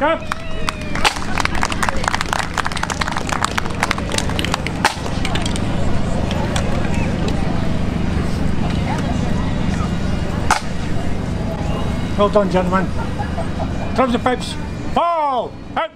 Come. Well done, gentlemen. Throw the pipes. Ball! Out!